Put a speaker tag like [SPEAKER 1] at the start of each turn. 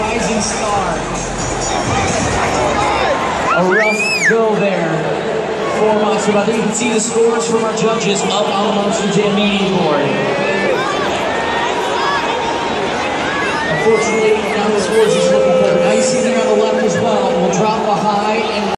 [SPEAKER 1] Rising Star. A rough go there for Monster, but you can see the scores from our judges up on the Monster Jam meeting board. Unfortunately, now the scores is looking for icing there on the left